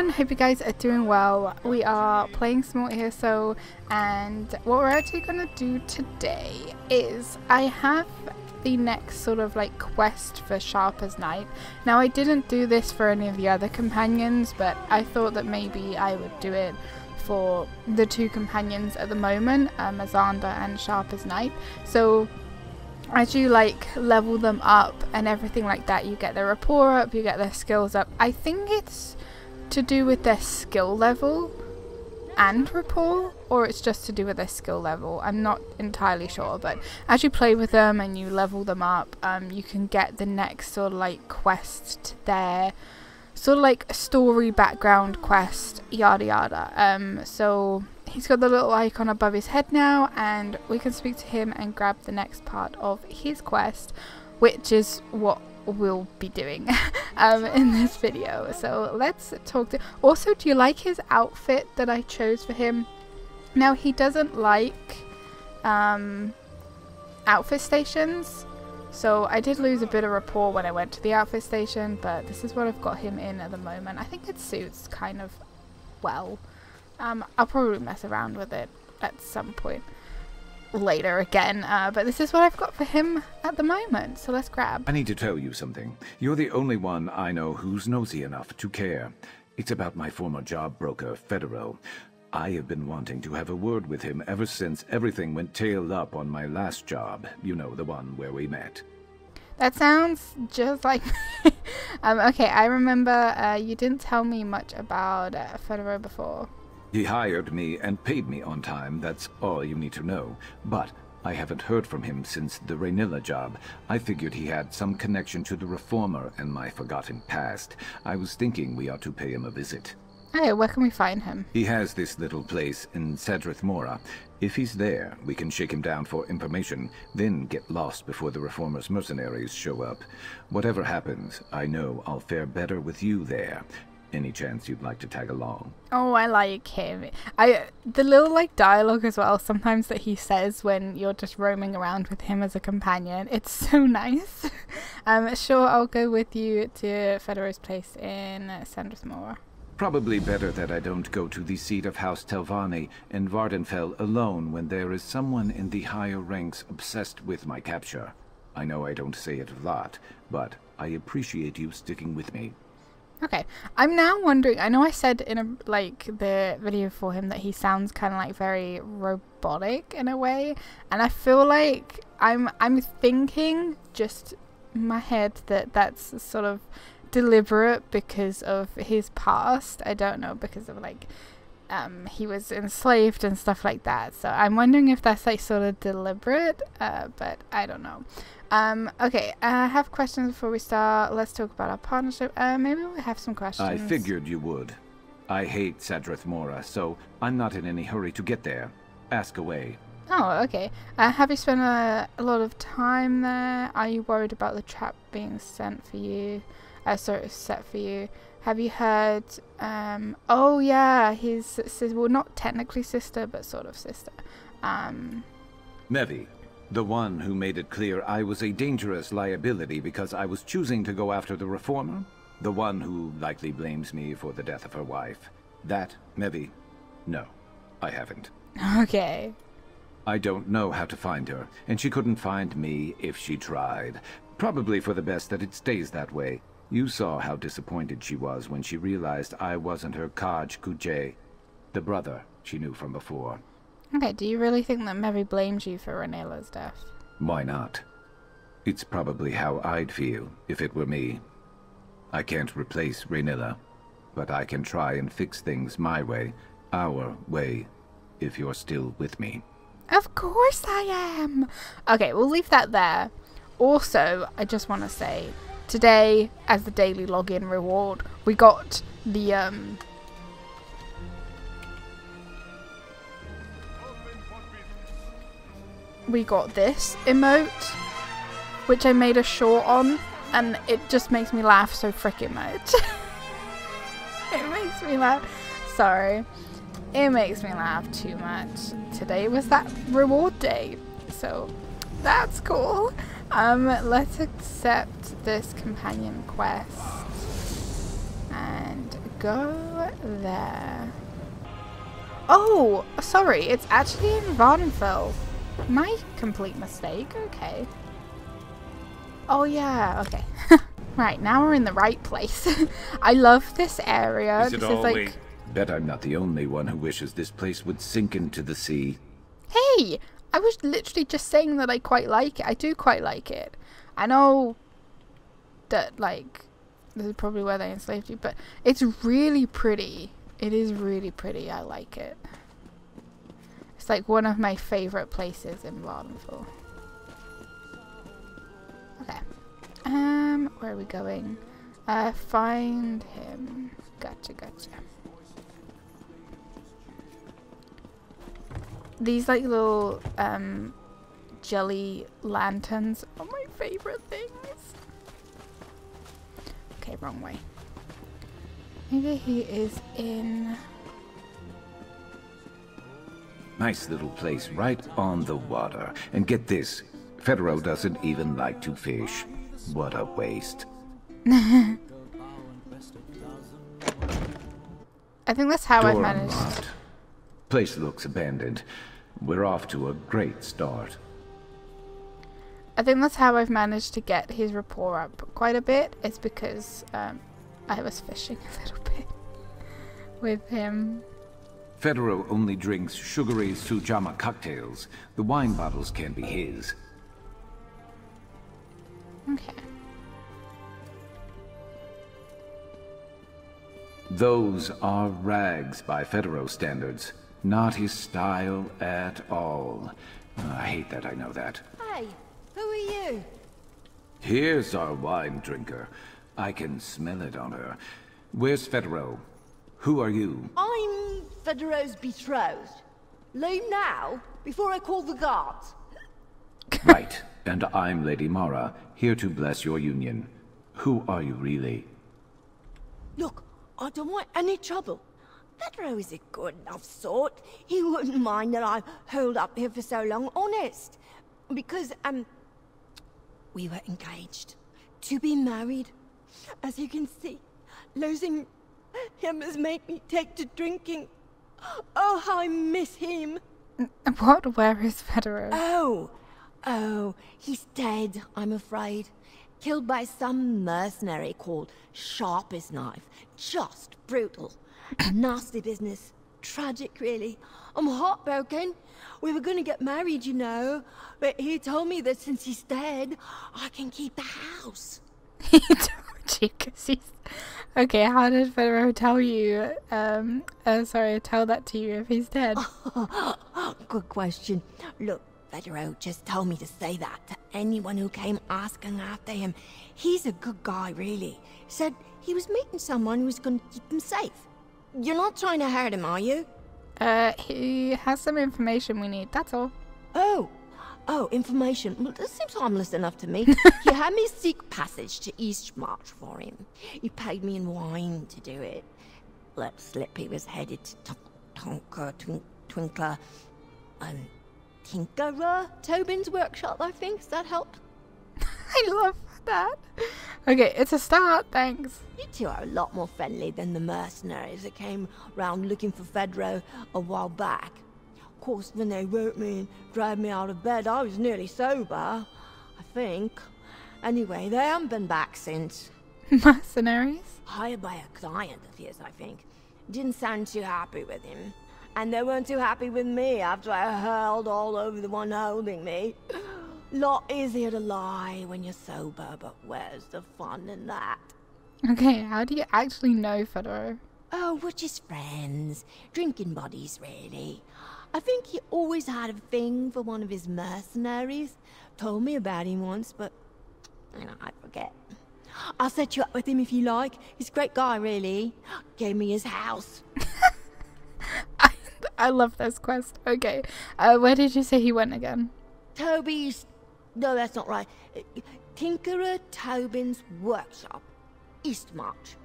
everyone, hope you guys are doing well. We are playing Small ESO and what we're actually going to do today is I have the next sort of like quest for Sharp as Night. Now I didn't do this for any of the other companions but I thought that maybe I would do it for the two companions at the moment, um, Azandar and Sharp as Night. So as you like level them up and everything like that you get their rapport up you get their skills up i think it's to do with their skill level and rapport or it's just to do with their skill level? I'm not entirely sure but as you play with them and you level them up um, you can get the next sort of like quest to their sort of like story background quest yada yada. Um so he's got the little icon above his head now and we can speak to him and grab the next part of his quest which is what we'll be doing um, in this video. So let's talk to also do you like his outfit that I chose for him? Now he doesn't like um, outfit stations. So I did lose a bit of rapport when I went to the outfit station but this is what I've got him in at the moment. I think it suits kind of well. Um, I'll probably mess around with it at some point later again, uh, but this is what I've got for him at the moment, so let's grab. I need to tell you something. You're the only one I know who's nosy enough to care. It's about my former job broker, Federo. I have been wanting to have a word with him ever since everything went tailed up on my last job. You know, the one where we met. That sounds just like um, okay, I remember uh, you didn't tell me much about uh, Federo before. He hired me and paid me on time, that's all you need to know. But I haven't heard from him since the Raynilla job. I figured he had some connection to the Reformer and my forgotten past. I was thinking we ought to pay him a visit. Hey, where can we find him? He has this little place in Sadrith Mora. If he's there, we can shake him down for information, then get lost before the Reformer's mercenaries show up. Whatever happens, I know I'll fare better with you there. Any chance you'd like to tag along? Oh, I like him. I the little like dialogue as well. Sometimes that he says when you're just roaming around with him as a companion. It's so nice. um, sure, I'll go with you to Federer's place in Sadrith Mora. Probably better that I don't go to the seat of House Telvanni in Vvardenfell alone when there is someone in the higher ranks obsessed with my capture. I know I don't say it a lot, but I appreciate you sticking with me. Okay, I'm now wondering. I know I said in a like the video for him that he sounds kind of like very robotic in a way, and I feel like I'm I'm thinking just my head that that's sort of deliberate because of his past. I don't know because of like um, he was enslaved and stuff like that. So I'm wondering if that's like sort of deliberate, uh, but I don't know. Um, okay, I have questions before we start. Let's talk about our partnership. Uh, maybe we have some questions. I figured you would. I hate Sadrith Mora, so I'm not in any hurry to get there. Ask away. Oh, okay. Uh, have you spent a, a, lot of time there? Are you worried about the trap being sent for you? Uh, sorry, set for you. Have you heard? Um, oh yeah, his sister. Well, not technically sister, but sort of sister. Um, Mevi, the one who made it clear I was a dangerous liability because I was choosing to go after the Reformer? The one who likely blames me for the death of her wife? That, Mevi? No, I haven't. Okay. I don't know how to find her, and she couldn't find me if she tried. Probably for the best that it stays that way. You saw how disappointed she was when she realized I wasn't her Kaj Kuje, the brother she knew from before. Okay, do you really think that Mevi blames you for Raynilla's death? Why not? It's probably how I'd feel if it were me. I can't replace Raynilla, but I can try and fix things my way, our way, if you're still with me. Of course I am! Okay, we'll leave that there. Also, I just want to say, today, as the daily login reward, we got the, um, we got this emote, which I made a short on, and it just makes me laugh so freaking much. it makes me laugh. Sorry. It makes me laugh too much. Today was that reward day, so that's cool. Um, let's accept this companion quest and go there. Oh, sorry, it's actually in Vvardenfell. My complete mistake, okay. Oh yeah, okay. right, now we're in the right place. I love this area. Is it this is like... Bet I'm not the only one who wishes this place would sink into the sea. Hey! I was literally just saying that I quite like it. I do quite like it. I know that, like, this is probably where they enslaved you, but it's really pretty. It is really pretty. I like it. It's like one of my favourite places in Vvardenfell. Okay. Um, where are we going? Uh, find him. Gotcha, gotcha. These like little um jelly lanterns are my favorite things. Okay, wrong way. Maybe he is in. Nice little place right on the water. And get this, Federo doesn't even like to fish. What a waste. I think that's how I've managed. unlocked. Place looks abandoned. We're off to a great start. I think that's how I've managed to get his rapport up quite a bit. Is because um, I was fishing a little bit with him. Federo only drinks sugary sujamma cocktails. The wine bottles can be his. Okay. Those are rags by Federo standards. Not his style at all. Oh, I hate that I know that. Hey, who are you? Here's our wine drinker. I can smell it on her. Where's Federo? Who are you? I'm Federo's betrothed. Leave now, before I call the guards. right, and I'm Lady Mara, here to bless your union. Who are you really? Look, I don't want any trouble. Federo is a good enough sort. He wouldn't mind that I've held up here for so long, honest. Because, um, we were engaged to be married. As you can see, losing him has made me take to drinking. Oh, how I miss him. What? Where is Federo? Oh, oh, he's dead, I'm afraid. Killed by some mercenary called Sharpest Knife. Just brutal. Nasty business. Tragic, really. I'm heartbroken. We were gonna get married, you know. But he told me that since he's dead, I can keep the house. he told you because he's. Okay, how did Federo tell you? Um, uh, sorry, tell that to you if he's dead. Good question. Look, Federo just told me to say that to anyone who came asking after him. He's a good guy, really. Said he was meeting someone who was going to keep him safe. You're not trying to hurt him, are you? Uh, he has some information we need. That's all. Oh, oh, information. Well, this seems harmless enough to me. he had me seek passage to Eastmarch for him. He paid me in wine to do it. Let slip he was headed to Ton- Tonka, Twin- Twinkler, and Tinkerer Tobin's workshop, I think. Does that help? I love that. Okay, it's a start. Thanks. You two are a lot more friendly than the mercenaries that came round looking for Fedro a while back. Of course, when they wrote me and dragged me out of bed, I was nearly sober. I think. Anyway, they haven't been back since. Mercenaries? Hired by a client of his, I think. Didn't sound too happy with him. And they weren't too happy with me after I hurled all over the one holding me. Lot easier to lie when you're sober, but where's the fun in that? Okay, how do you actually know Federo? Oh, we're just friends. Drinking buddies, really. I think he always had a thing for one of his mercenaries. Told me about him once, but you know, I forget. I'll set you up with him if you like. He's a great guy, really. Gave me his house. I, I love this quest. Okay, uh, where did you say he went again? Toby's. No, that's not right. Tinkerer Tobin's workshop. Eastmarch.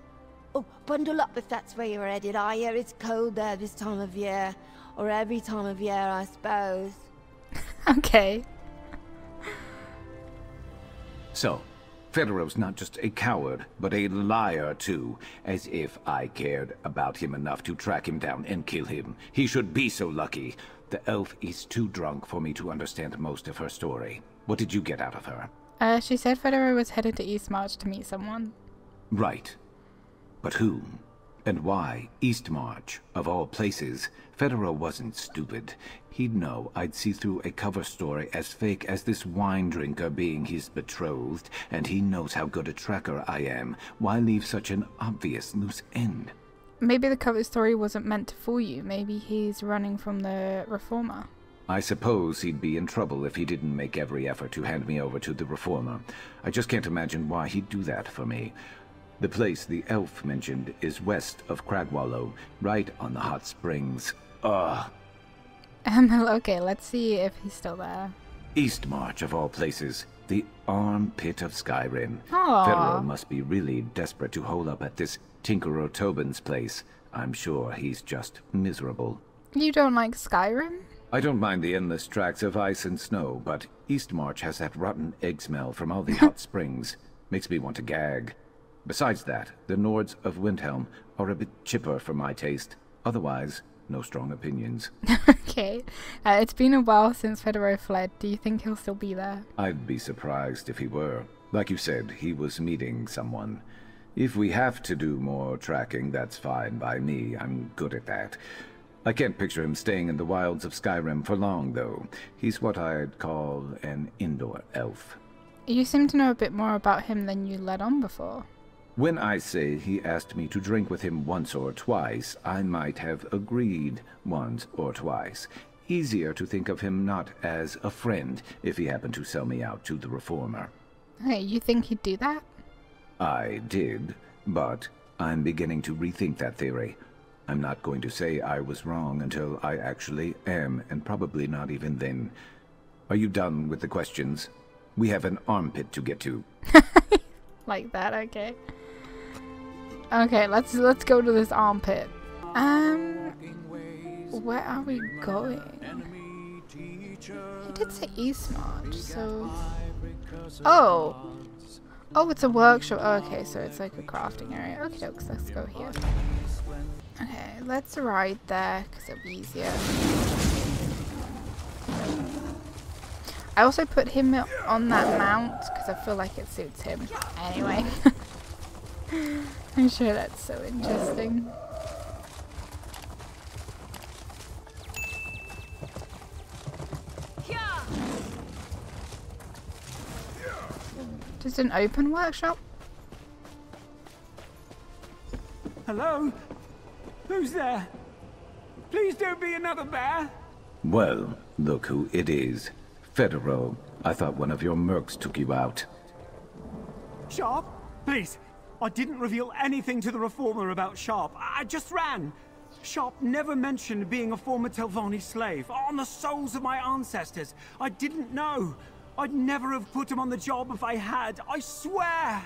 Oh, bundle up if that's where you're headed. I hear it's cold there this time of year. Or every time of year, I suppose. Okay. So, Federo's not just a coward, but a liar too. As if I cared about him enough to track him down and kill him. He should be so lucky. The elf is too drunk for me to understand most of her story. What did you get out of her? Uh, she said Federer was headed to Eastmarch to meet someone. Right. But whom? And why Eastmarch, of all places? Federer wasn't stupid. He'd know I'd see through a cover story as fake as this wine drinker being his betrothed, and he knows how good a tracker I am. Why leave such an obvious loose end? Maybe the cover story wasn't meant to fool you. Maybe he's running from the Reformer. I suppose he'd be in trouble if he didn't make every effort to hand me over to the Reformer. I just can't imagine why he'd do that for me. The place the elf mentioned is west of Cragwallow, right on the hot springs. Ugh. Um, okay, let's see if he's still there. Eastmarch, of all places. The armpit of Skyrim. Aww. Federo must be really desperate to hole up at this Tinkerer Tobin's place. I'm sure he's just miserable. You don't like Skyrim? I don't mind the endless tracks of ice and snow, but Eastmarch has that rotten egg smell from all the hot springs. Makes me want to gag. Besides that, the Nords of Windhelm are a bit chipper for my taste. Otherwise, no strong opinions. okay. Uh, it's been a while since Federo fled. Do you think he'll still be there? I'd be surprised if he were. Like you said, he was meeting someone. If we have to do more tracking, that's fine by me. I'm good at that. I can't picture him staying in the wilds of Skyrim for long, though. He's what I'd call an indoor elf. You seem to know a bit more about him than you let on before. When I say he asked me to drink with him once or twice, I might have agreed once or twice. Easier to think of him not as a friend if he happened to sell me out to the Reformer. Hey, you think he'd do that? I did, but I'm beginning to rethink that theory. I'm not going to say I was wrong until I actually am, and probably not even then. Are you done with the questions? We have an armpit to get to. like that, okay. Okay, let's let's go to this armpit. Um, where are we going? He did say Eastmarch, so. Oh, oh, it's a workshop. Oh, okay, so it's like a crafting area. Okay, dokes, let's go here. Okay, let's ride there because it'll be easier. I also put him on that mount because I feel like it suits him. Anyway. I'm sure that's so interesting. Just an open workshop? Hello? Who's there? Please don't be another bear. Well, look who it is. Federo. I thought one of your mercs took you out. Sharp? Please, I didn't reveal anything to the Reformer about Sharp. I just ran. Sharp never mentioned being a former Telvanni slave. On the souls of my ancestors. I didn't know. I'd never have put him on the job if I had. I swear.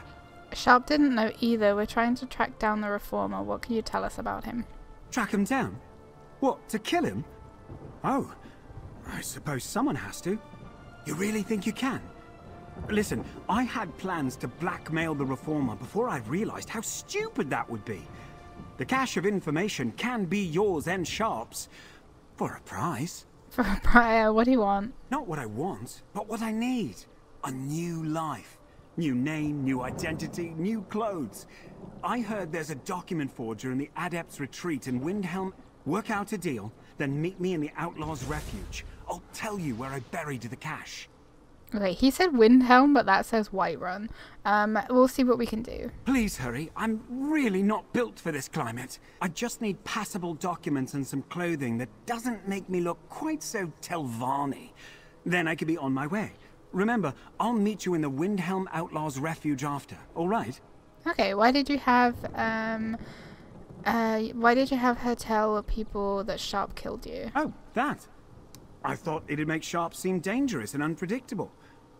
Sharp didn't know either. We're trying to track down the Reformer. What can you tell us about him? Track him down? What, to kill him? Oh, I suppose someone has to. You really think you can? Listen, I had plans to blackmail the Reformer before I realized how stupid that would be. The cache of information can be yours and Sharp's. For a price. For a price? What do you want? Not what I want, but what I need. A new life. New name, new identity, new clothes. I heard there's a document forger in the Adept's Retreat in Windhelm. Work out a deal, then meet me in the Outlaw's Refuge. I'll tell you where I buried the cache. Okay, he said Windhelm, but that says Whiterun. Um, we'll see what we can do. Please hurry. I'm really not built for this climate. I just need passable documents and some clothing that doesn't make me look quite so Telvanni. Then I could be on my way. Remember, I'll meet you in the Windhelm Outlaws Refuge after, alright? Okay, why did you have, um, uh, why did you have her tell people that Sharp killed you? Oh, that. I thought it'd make Sharp seem dangerous and unpredictable.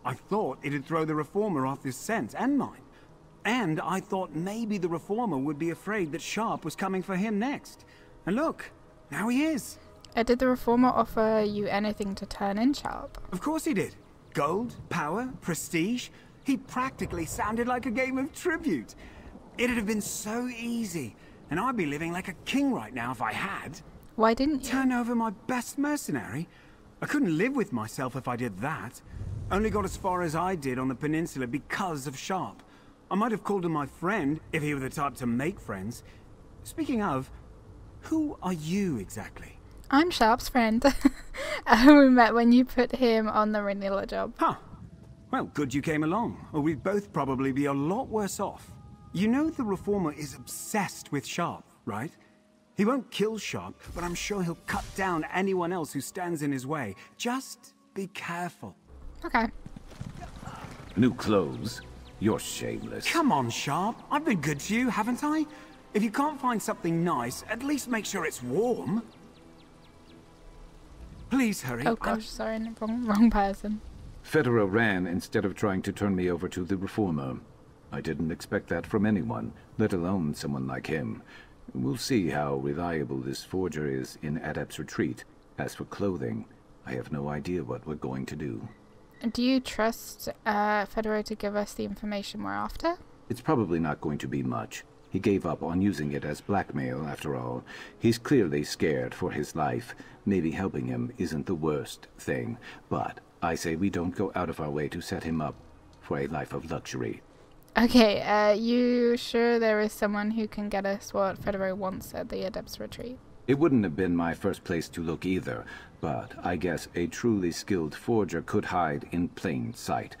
I thought it'd throw the Reformer off his scent, and mine. And I thought maybe the Reformer would be afraid that Sharp was coming for him next. And look, now he is. Uh, did the Reformer offer you anything to turn in Sharp? Of course he did. Gold, power, prestige. He practically sounded like a game of tribute. It'd have been so easy, and I'd be living like a king right now if I had. Why didn't you? Turn over my best mercenary? I couldn't live with myself if I did that. Only got as far as I did on the peninsula because of Sharp. I might have called him my friend if he were the type to make friends. Speaking of, who are you exactly? I'm Sharp's friend. Uh, we met when you put him on the Renilla job. Huh. Well, good you came along, or we'd both probably be a lot worse off. You know the Reformer is obsessed with Sharp, right? He won't kill Sharp, but I'm sure he'll cut down anyone else who stands in his way. Just be careful. Okay. New clothes? You're shameless. Come on, Sharp. I've been good to you, haven't I? If you can't find something nice, at least make sure it's warm. Please hurry. Oh I'm- gosh, sorry, wrong, wrong person. Federa ran instead of trying to turn me over to the Reformer. I didn't expect that from anyone, let alone someone like him. We'll see how reliable this forger is in Adept's retreat. As for clothing, I have no idea what we're going to do. Do you trust uh, Federo to give us the information we're after? It's probably not going to be much. He gave up on using it as blackmail, after all. He's clearly scared for his life. Maybe helping him isn't the worst thing, but I say we don't go out of our way to set him up for a life of luxury. Okay, uh, you sure there is someone who can get us what Federo wants at the Adepts Retreat? It wouldn't have been my first place to look either, but I guess a truly skilled forger could hide in plain sight.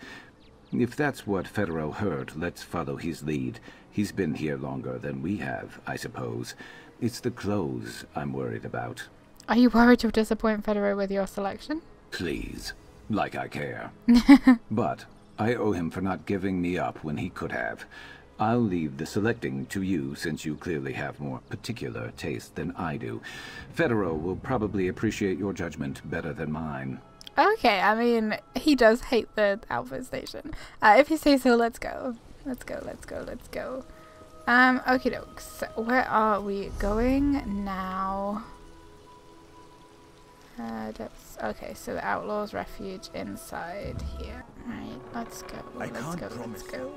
If that's what Federo heard, let's follow his lead. He's been here longer than we have, I suppose. It's the clothes I'm worried about. Are you worried you'll disappoint Federo with your selection? Please. Like I care. but I owe him for not giving me up when he could have. I'll leave the selecting to you since you clearly have more particular taste than I do. Federo will probably appreciate your judgment better than mine. Okay, I mean, he does hate the outfit station. Uh, if you say so, let's go. Let's go, let's go, let's go. Um, okie dokes. Where are we going now? Uh, that's, okay, so the Outlaw's Refuge inside here. Right, let's go. I let's can't go, let's go.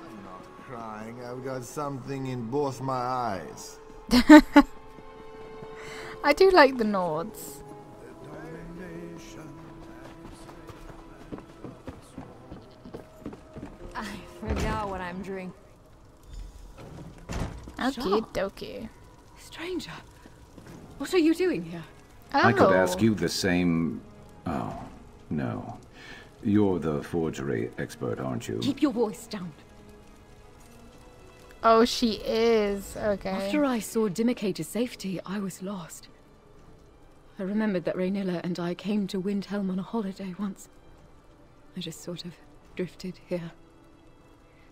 I'm not crying. I've got something in both my eyes. I do like the Nords. I forgot what I'm drinking. Okie dokie. Stranger, what are you doing here? Oh. I could ask oh. you the same... Oh, no. You're the forgery expert, aren't you? Keep your voice down. Oh, she is. Okay. After I saw Dimike to safety, I was lost. I remembered that Raynilla and I came to Windhelm on a holiday once. I just sort of drifted here.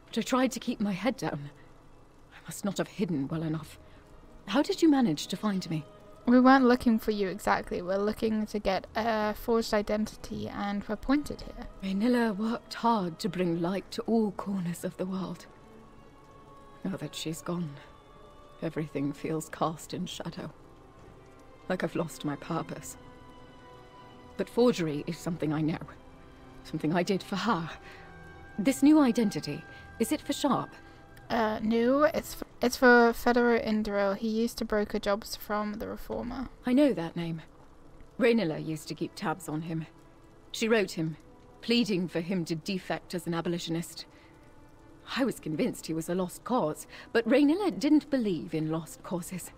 But I tried to keep my head down. I must not have hidden well enough. How did you manage to find me? We weren't looking for you exactly. We're looking to get a forged identity, and we're pointed here. Raynilla worked hard to bring light to all corners of the world. Now that she's gone, everything feels cast in shadow. Like I've lost my purpose. But forgery is something I know. Something I did for her. This new identity, is it for Sharp? Uh, new. It's f- it's for Federo Indra. He used to broker jobs from the Reformer. I know that name. Raynilla used to keep tabs on him. She wrote him, pleading for him to defect as an abolitionist. I was convinced he was a lost cause, but Raynilla didn't believe in lost causes.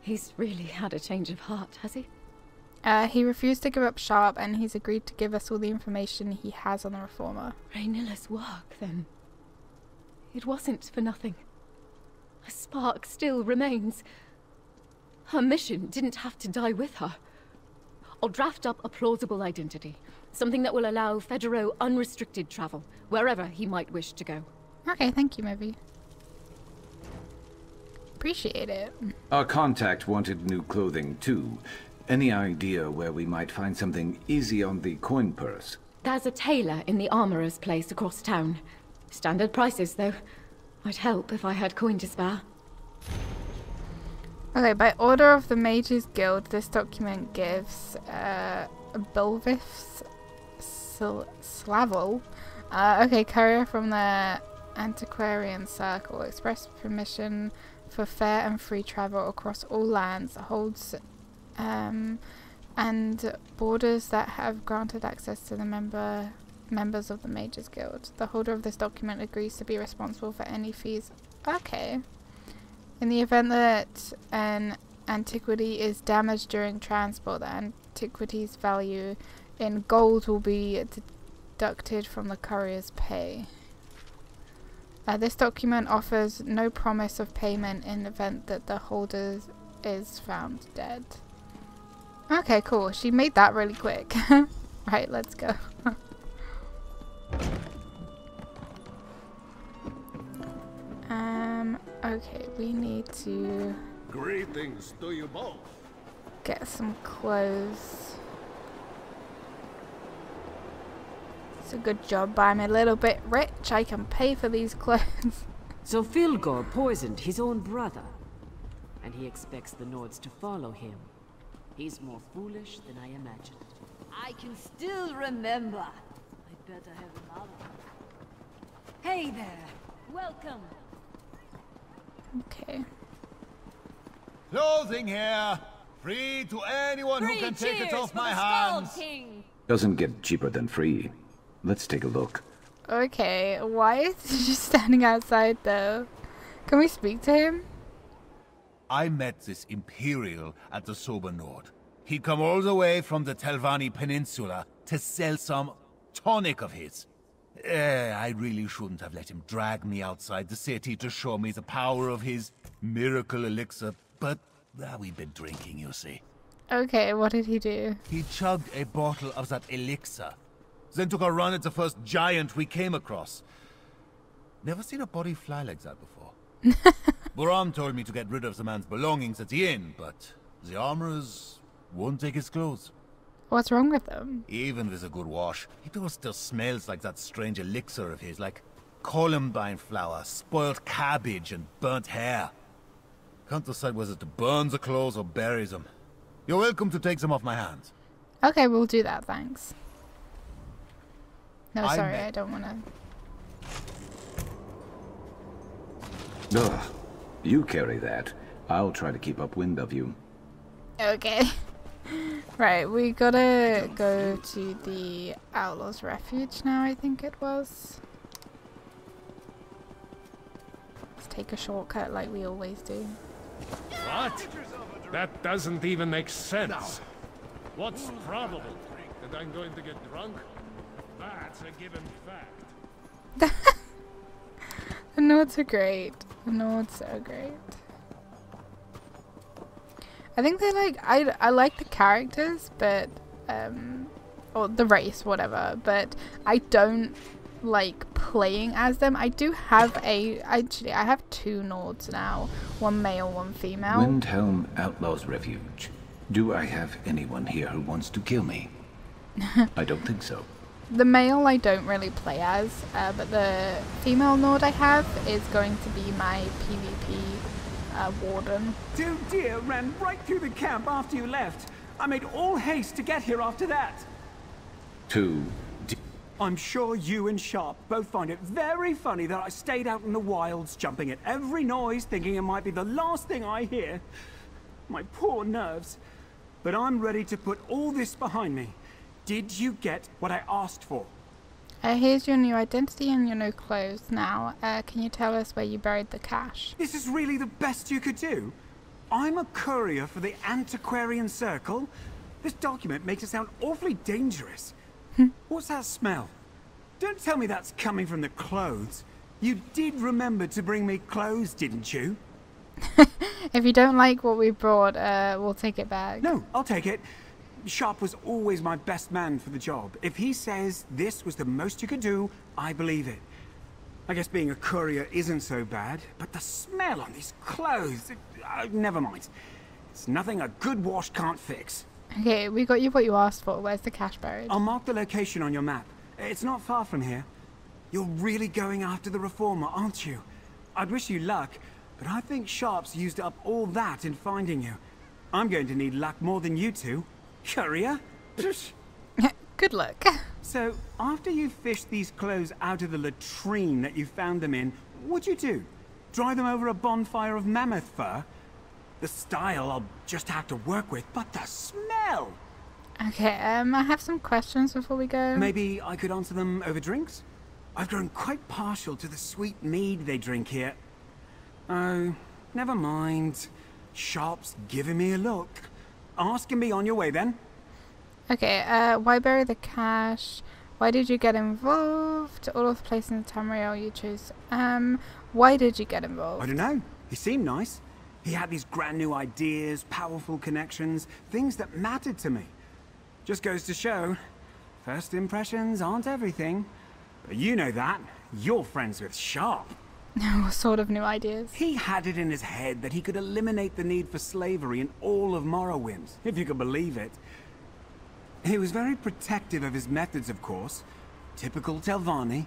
He's really had a change of heart, has he? Uh, he refused to give up Sharp, and he's agreed to give us all the information he has on the Reformer. Raynilla's work, then. It wasn't for nothing. A spark still remains. Her mission didn't have to die with her. I'll draft up a plausible identity. Something that will allow Federo unrestricted travel, wherever he might wish to go. Okay, thank you, Mevi. Appreciate it. Our contact wanted new clothing, too. Any idea where we might find something easy on the coin purse? There's a tailor in the armorer's place across town. Standard prices, though. I'd help if I had coin to spare. Okay, by order of the Mages Guild, this document gives uh, Bulvif's Sl- Slavel. Uh, okay, courier from the Antiquarian Circle. Express permission for fair and free travel across all lands. Holds um, and borders that have granted access to the member members of the Mages Guild. The holder of this document agrees to be responsible for any fees. Okay. In the event that an antiquity is damaged during transport, the antiquity's value in gold will be deducted from the courier's pay. Uh, this document offers no promise of payment in the event that the holder is found dead. Okay, cool. She made that really quick. right, let's go. okay, we need to Greetings to you both. get some clothes. It's a good job, I'm a little bit rich. I can pay for these clothes. So Filgor poisoned his own brother, and he expects the Nords to follow him. He's more foolish than I imagined. I can still remember. I'd better have another. Hey there. Welcome. Okay. Clothing here. Free to anyone Three who can take it cheers off for my Skull hands. King. Doesn't get cheaper than free. Let's take a look. Okay, why is he just standing outside though? Can we speak to him? I met this Imperial at the Sober Nord. He'd come all the way from the Telvanni Peninsula to sell some tonic of his. Eh, I really shouldn't have let him drag me outside the city to show me the power of his miracle elixir, but uh, we've been drinking, you see. Okay, what did he do? He chugged a bottle of that elixir, then took a run at the first giant we came across. Never seen a body fly like that before. Buram told me to get rid of the man's belongings at the inn, but the armorers won't take his clothes. What's wrong with them? Even with a good wash, it all still smells like that strange elixir of his, like columbine flower, spoiled cabbage, and burnt hair. Can't decide whether to burn the clothes or bury them. You're welcome to take them off my hands. Okay, we'll do that, thanks. No, I sorry, met- I don't wanna. Ugh. You carry that. I'll try to keep up wind of you. Okay. right, we gotta go to the Outlaw's Refuge now, I think it was. Let's take a shortcut like we always do. What? That doesn't even make sense. What's probable? That I'm going to get drunk? That's a given fact. The notes are great. The notes are great. I think they like I I like the characters, but um, or the race, whatever. But I don't like playing as them. I do have a actually I have two Nords now, one male, one female. Windhelm Outlaw's Refuge. Do I have anyone here who wants to kill me? I don't think so. The male I don't really play as, uh, but the female Nord I have is going to be my PvP uh, warden. Two deer ran right through the camp after you left. I made all haste to get here after that. Two. I'm sure you and Sharp both find it very funny that I stayed out in the wilds, jumping at every noise, thinking it might be the last thing I hear. My poor nerves. But I'm ready to put all this behind me. Did you get what I asked for? Uh, here's your new identity and your new clothes. Now, uh, can you tell us where you buried the cache? This is really the best you could do? I'm a courier for the Antiquarian Circle? This document makes it sound awfully dangerous. What's that smell? Don't tell me that's coming from the clothes. You did remember to bring me clothes, didn't you? If you don't like what we brought, uh, we'll take it back. No, I'll take it. Sharp was always my best man for the job. If he says this was the most you could do, I believe it. I guess being a courier isn't so bad, but the smell on these clothes... Uh, never mind. It's nothing a good wash can't fix. Okay, we got you what you asked for. Where's the cache buried? I'll mark the location on your map. It's not far from here. You're really going after the Reformer, aren't you? I'd wish you luck, but I think Sharp's used up all that in finding you. I'm going to need luck more than you two. Courier? Good luck. So, after you fished these clothes out of the latrine that you found them in, what'd you do? Dry them over a bonfire of mammoth fur? The style I'll just have to work with, but the smell! Okay, um, I have some questions before we go. Maybe I could answer them over drinks? I've grown quite partial to the sweet mead they drink here. Oh, never mind. Sharp's giving me a look. Ask and be on your way then. Okay, uh, why bury the cache? Why did you get involved? All of the places in Tamriel you chose. Um, why did you get involved? I don't know. He seemed nice. He had these grand new ideas, powerful connections, things that mattered to me. Just goes to show, first impressions aren't everything. But you know that. You're friends with Sharp. what sort of new ideas? He had it in his head that he could eliminate the need for slavery in all of Morrowind, if you can believe it. He was very protective of his methods, of course. Typical Telvanni.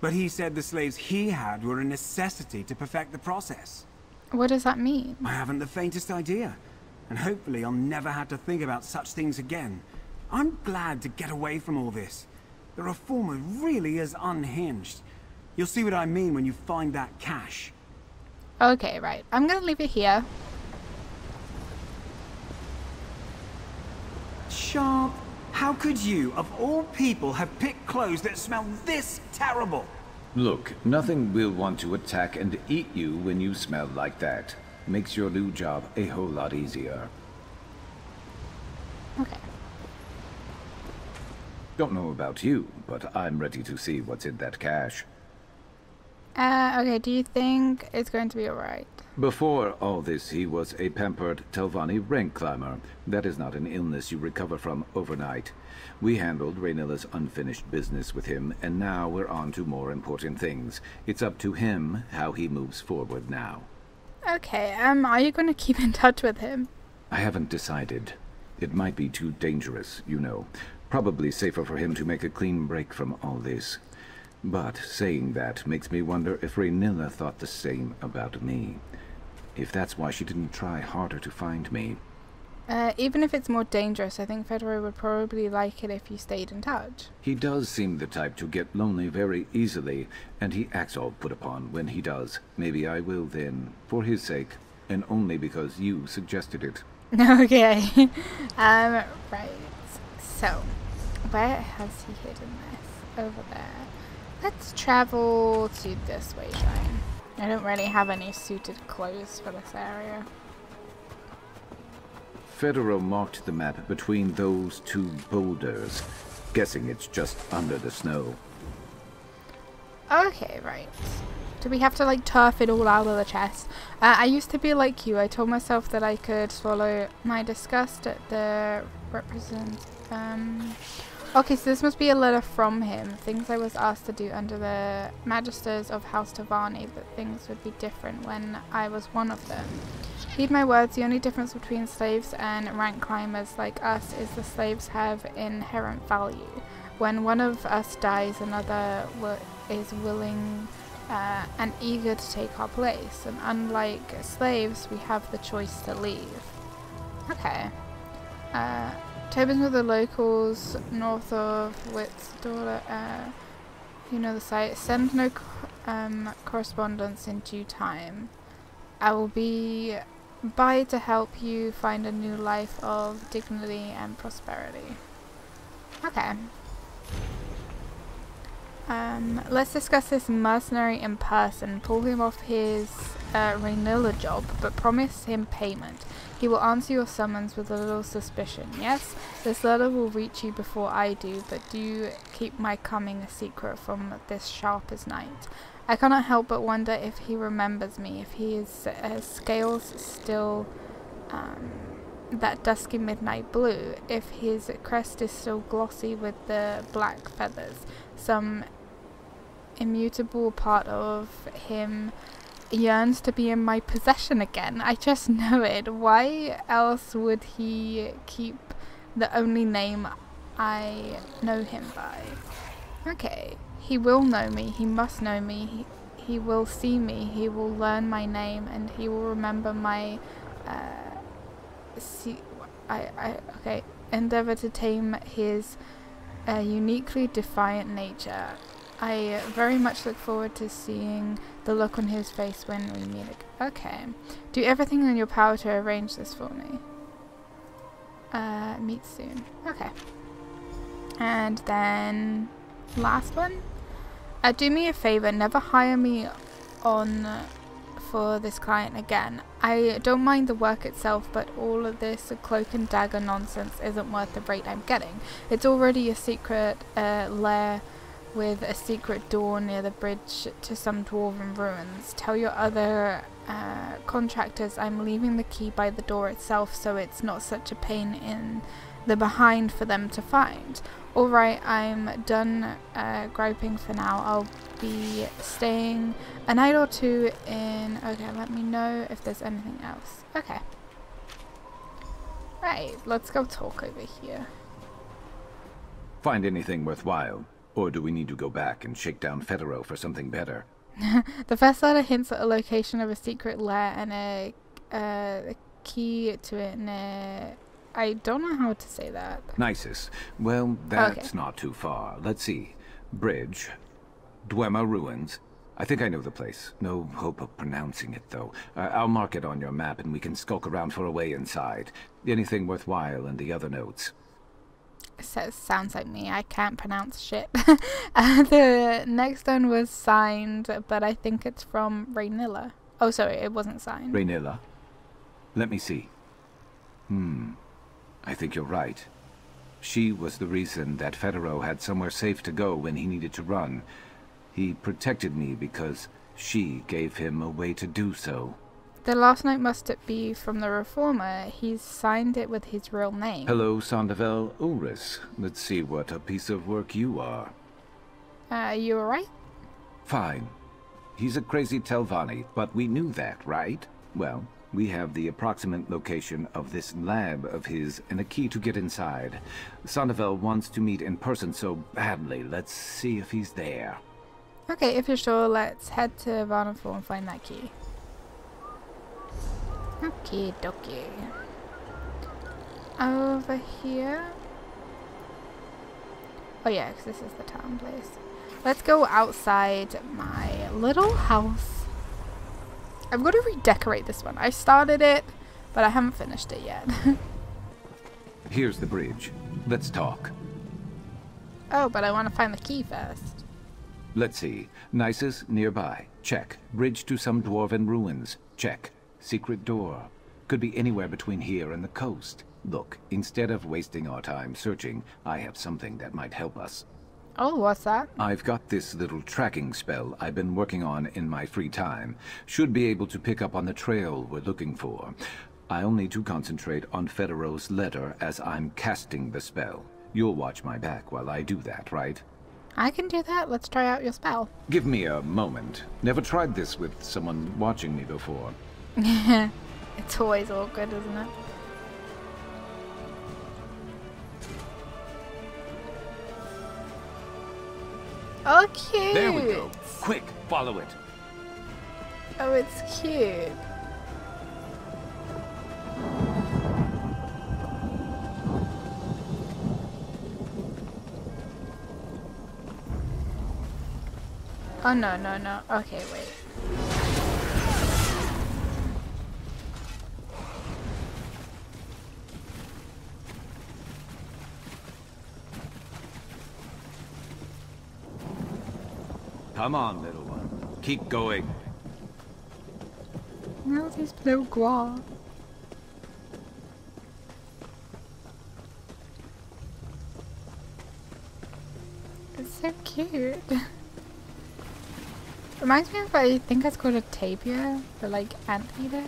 But he said the slaves he had were a necessity to perfect the process. What does that mean? I haven't the faintest idea. And hopefully I'll never have to think about such things again. I'm glad to get away from all this. The Reformer really is unhinged. You'll see what I mean when you find that cache. Okay, right. I'm gonna leave it here. Sharp, how could you, of all people, have picked clothes that smell this terrible? Look, nothing will want to attack and eat you when you smell like that. Makes your new job a whole lot easier. Okay. Don't know about you, but I'm ready to see what's in that cache. Uh, okay, do you think it's going to be alright? Before all this, he was a pampered Telvanni rank climber. That is not an illness you recover from overnight. We handled Raynilla's unfinished business with him, and now we're on to more important things. It's up to him how he moves forward now. Okay, um, are you going to keep in touch with him? I haven't decided. It might be too dangerous, you know. Probably safer for him to make a clean break from all this. But saying that makes me wonder if Raynilla thought the same about me. If that's why she didn't try harder to find me. Uh, even if it's more dangerous, I think Fedro would probably like it if you stayed in touch. He does seem the type to get lonely very easily, and he acts all put upon when he does. Maybe I will then, for his sake, and only because you suggested it. okay. um, right. So, where has he hidden this? Over there. Let's travel to this way then. I don't really have any suited clothes for this area. Federo marked the map between those two boulders, guessing it's just under the snow. Okay, right. Do we have to like turf it all out of the chest? Uh, I used to be like you. I told myself that I could swallow my disgust at the represent. Um, okay, so this must be a letter from him. Things I was asked to do under the Magisters of House Telvanni, but things would be different when I was one of them. Heed my words, the only difference between slaves and rank climbers like us is the slaves have inherent value. When one of us dies, another is willing uh, and eager to take our place. And unlike slaves, we have the choice to leave. Okay. Uh, Tobin's with the locals north of daughter. Uh, you know the site. Send no um, correspondence in due time. I will be by to help you find a new life of dignity and prosperity. Okay. Um, let's discuss this mercenary in person. Pull him off his uh, Raynilla job, but promise him payment. He will answer your summons with a little suspicion. Yes, this letter will reach you before I do, but do keep my coming a secret from this sharp as night. I cannot help but wonder if he remembers me, if he is uh, scales still um, that dusky midnight blue, if his crest is still glossy with the black feathers, some immutable part of him yearns to be in my possession again. I just know it. Why else would he keep the only name I know him by? Okay. He will know me. He must know me. He, he will see me. He will learn my name and he will remember my uh, see I, I okay endeavor to tame his a uniquely defiant nature. I very much look forward to seeing the look on his face when we meet. ag- Okay. Do everything in your power to arrange this for me. Uh, meet soon. Okay. And then last one. Uh, do me a favor, never hire me on for this client again. I don't mind the work itself, but all of this cloak and dagger nonsense isn't worth the rate I'm getting. It's already a secret uh, lair with a secret door near the bridge to some dwarven ruins. Tell your other uh, contractors I'm leaving the key by the door itself so it's not such a pain in the behind for them to find. Alright, I'm done uh, griping for now. I'll be staying a night or two in. Okay, let me know if there's anything else. Okay. Right, let's go talk over here. Find anything worthwhile? Or do we need to go back and shake down Federo for something better? the first letter hints at a location of a secret lair and a, uh, a key to it near. I don't know how to say that. Gnisis. Well, that's not too far. Let's see. Bridge. Dwemer Ruins. I think I know the place. No hope of pronouncing it, though. Uh, I'll mark it on your map and we can skulk around for a way inside. Anything worthwhile in the other notes. Says sounds like me. I can't pronounce shit. uh, the next one was signed, but I think it's from Raynilla. Oh, sorry, it wasn't signed. Raynilla? Let me see. Hmm. I think you're right. She was the reason that Federo had somewhere safe to go when he needed to run. He protected me because she gave him a way to do so. The last note must it be from the Reformer. He's signed it with his real name. Hello, Sandoval Ulris. Let's see what a piece of work you are. Uh, you alright? Fine. He's a crazy Telvanni, but we knew that, right? Well, we have the approximate location of this lab of his and a key to get inside. Sandoval wants to meet in person so badly. Let's see if he's there. Okay, if you're sure, let's head to Vvardenfell and find that key. Okay, dokie. Over here. Oh yeah, 'cause this is the town place. Let's go outside my little house. I'm going to redecorate this one. I started it, but I haven't finished it yet. Here's the bridge. Let's talk. oh, but I want to find the key first. Let's see. Gnisis nearby. Check. Bridge to some dwarven ruins. Check. Secret door. Could be anywhere between here and the coast. Look, instead of wasting our time searching, I have something that might help us. Oh, what's that? I've got this little tracking spell I've been working on in my free time. Should be able to pick up on the trail we're looking for. I'll need to concentrate on Federo's letter as I'm casting the spell. You'll watch my back while I do that, right? I can do that. Let's try out your spell. Give me a moment. Never tried this with someone watching me before. it's always awkward, isn't it? Oh, cute! There we go. Quick, follow it. Oh, it's cute. Oh, no, no, no. Okay, wait. Come on, little one. Keep going. Now there's no guac. It's so cute. Reminds me of, I think it's called a tapir, the like anteater.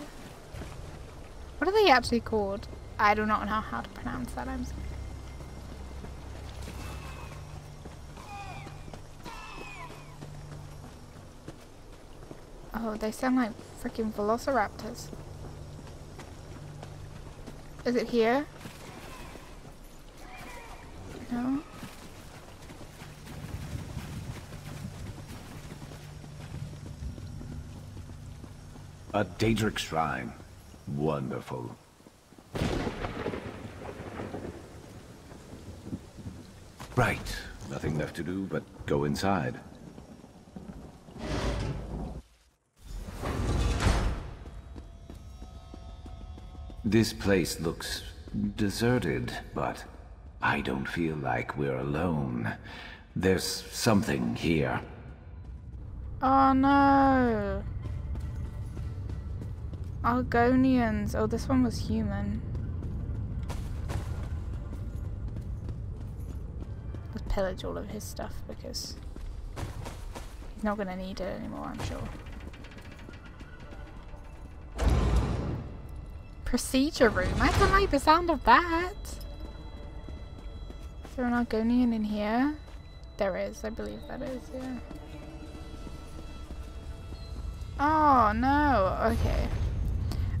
What are they actually called? I do not know how to pronounce that, I'm sorry. Oh, they sound like freaking velociraptors. Is it here? No? A Daedric shrine. Wonderful. Right. Nothing left to do but go inside. This place looks deserted, but I don't feel like we're alone. There's something here. Oh no. Argonians. Oh, this one was human. Let's pillage all of his stuff because he's not going to need it anymore, I'm sure. Procedure room. I don't like the sound of that. Is there an Argonian in here? There is, I believe that is, yeah. Oh no, okay.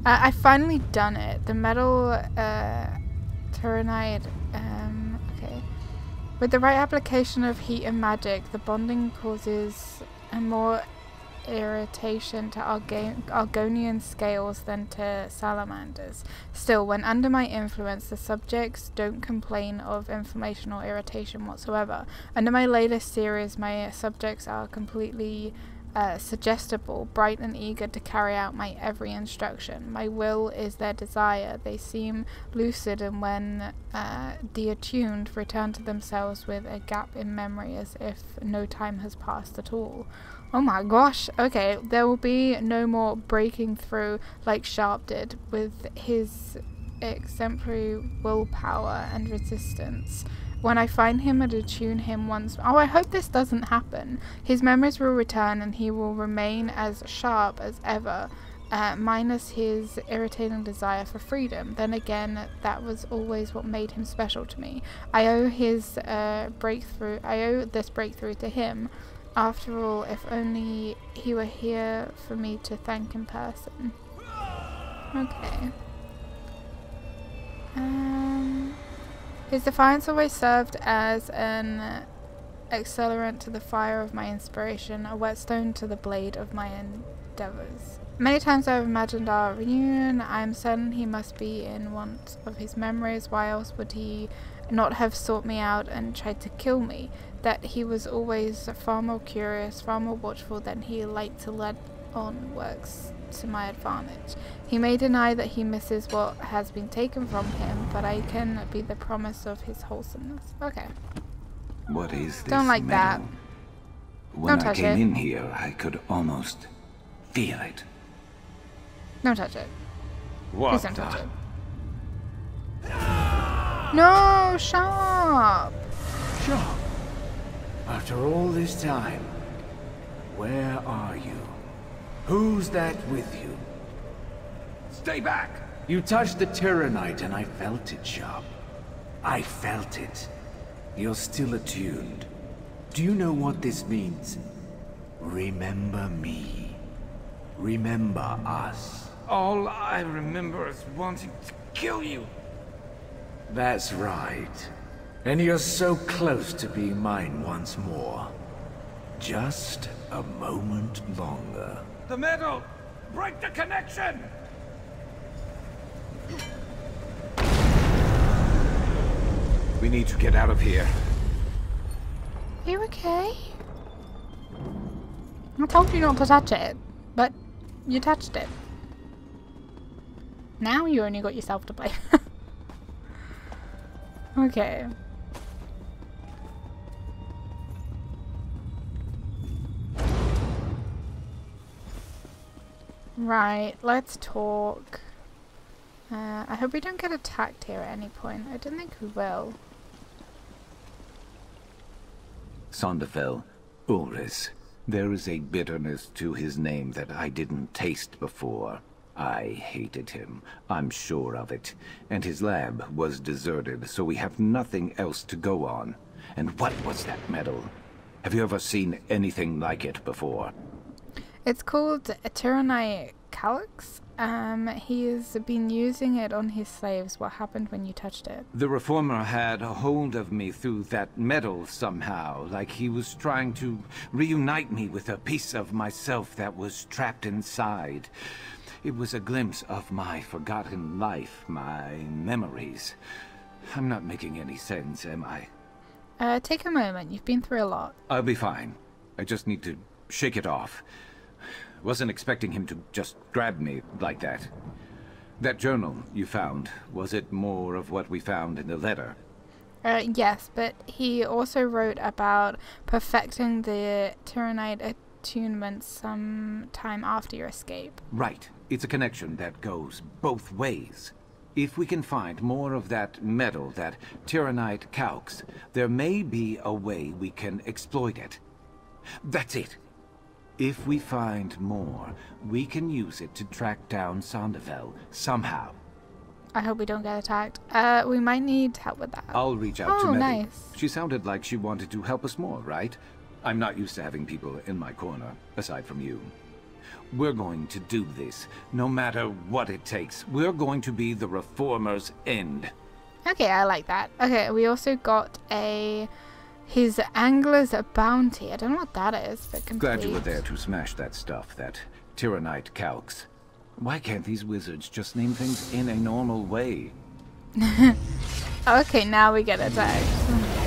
Uh, I finally done it. The metal uh, um, okay. With the right application of heat and magic, the bonding causes a more irritation to Argonian scales than to salamanders. Still, when under my influence, the subjects don't complain of inflammation or irritation whatsoever. Under my latest series, my subjects are completely uh, suggestible, bright and eager to carry out my every instruction. My will is their desire. They seem lucid and when uh, deattuned return to themselves with a gap in memory as if no time has passed at all. Oh my gosh, okay, there will be no more breaking through like Sharp did with his exemplary willpower and resistance. When I find him and attune him once oh I hope this doesn't happen. His memories will return and he will remain as sharp as ever. Uh, minus his irritating desire for freedom. Then again, that was always what made him special to me. I owe his uh, breakthrough. I owe this breakthrough to him. After all, if only he were here for me to thank in person. Okay. Um, his defiance always served as an accelerant to the fire of my inspiration, a whetstone to the blade of my endeavors. Many times I have imagined our reunion. I am certain he must be in want of his memories. Why else would he not have sought me out and tried to kill me? That he was always far more curious, far more watchful than he liked to let on works to my advantage. He may deny that he misses what has been taken from him, but I can be the promise of his wholesomeness. Okay. What is this Don't like that. metal? When Don't I came it. in here, I could almost feel it. Don't touch it. What Please don't touch it. No, Sharp! Sharp. After all this time, where are you? Who's that with you? Stay back! You touched the Tyrannite and I felt it, Sharp. I felt it. You're still attuned. Do you know what this means? Remember me. Remember us. All I remember is wanting to kill you. That's right. And you're so close to being mine once more. Just a moment longer. The metal! Break the connection! We need to get out of here. You okay? I told you not to touch it, but you touched it. Now you only got yourself to blame. okay. Right, let's talk. Uh, I hope we don't get attacked here at any point. I don't think we will. Sonderfell, Ulris. There is a bitterness to his name that I didn't taste before. I hated him, I'm sure of it. And his lab was deserted, so we have nothing else to go on. And what was that medal? Have you ever seen anything like it before? It's called Tyrannite Calyx. Um, he's been using it on his slaves. What happened when you touched it? The Reformer had a hold of me through that medal somehow, like he was trying to reunite me with a piece of myself that was trapped inside. It was a glimpse of my forgotten life, my memories. I'm not making any sense, am I? Uh, take a moment. You've been through a lot. I'll be fine. I just need to shake it off. Wasn't expecting him to just grab me like that. That journal you found, was it more of what we found in the letter? Uh, yes, but he also wrote about perfecting the Tyrannite attunement some time after your escape. Right. It's a connection that goes both ways. If we can find more of that metal, that Tyrannite calx, there may be a way we can exploit it. That's it. If we find more, we can use it to track down Sandoval somehow. I hope we don't get attacked. Uh, we might need help with that. I'll reach out oh, to Mevi. nice. She sounded like she wanted to help us more, right? I'm not used to having people in my corner, aside from you. We're going to do this, no matter what it takes. We're going to be the Reformer's end. Okay, I like that. Okay, we also got a his angler's bounty. I don't know what that is, but complete. Glad you were there to smash that stuff, that Tyrannite calx. Why can't these wizards just name things in a normal way? okay, now we get attacked.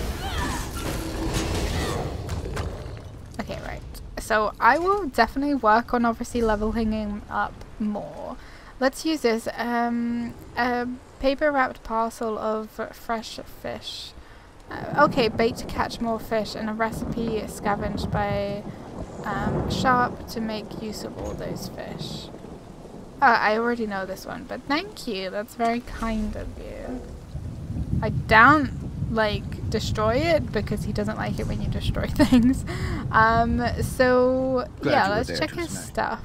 So I will definitely work on obviously leveling him up more. Let's use this. Um, a paper wrapped parcel of fresh fish. Uh, okay, bait to catch more fish and a recipe scavenged by um, Sharp to make use of all those fish. Uh, I already know this one, but thank you. That's very kind of you. I don't, like, destroy it because he doesn't like it when you destroy things. Um, so, Glad yeah, let's check his stuff.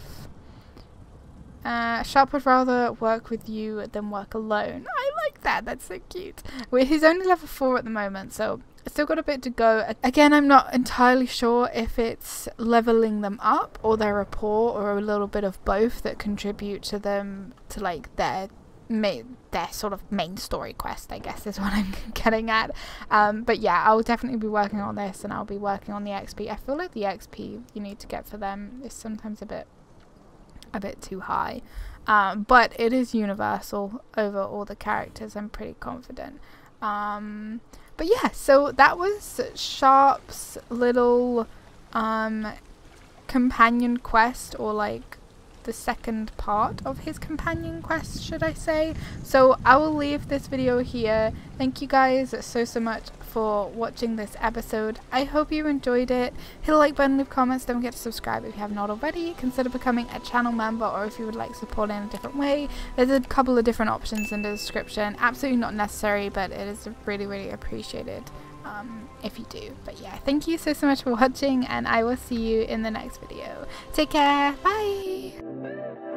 Uh, Sharp would rather work with you than work alone. I like that. That's so cute. Well, he's only level 4 at the moment, so I still got a bit to go. Again, I'm not entirely sure if it's leveling them up or their rapport or a little bit of both that contribute to them to like their main their sort of main story quest I guess is what I'm getting at. Um, but yeah I'll definitely be working on this and I'll be working on the XP I feel like the XP you need to get for them is sometimes a bit a bit too high. Um, but it is universal over all the characters I'm pretty confident. Um, but yeah, so that was Sharp's little um, companion quest, or like the second part of his companion quest, should I say. So I will leave this video here. Thank you guys so, so much for watching this episode. I hope you enjoyed it. Hit the like button, leave comments, don't forget to subscribe if you have not already. Consider becoming a channel member or if you would like support in a different way. There's a couple of different options in the description. Absolutely not necessary, but it is really, really appreciated um, if you do. But yeah, thank you so, so much for watching and I will see you in the next video. Take care. Bye.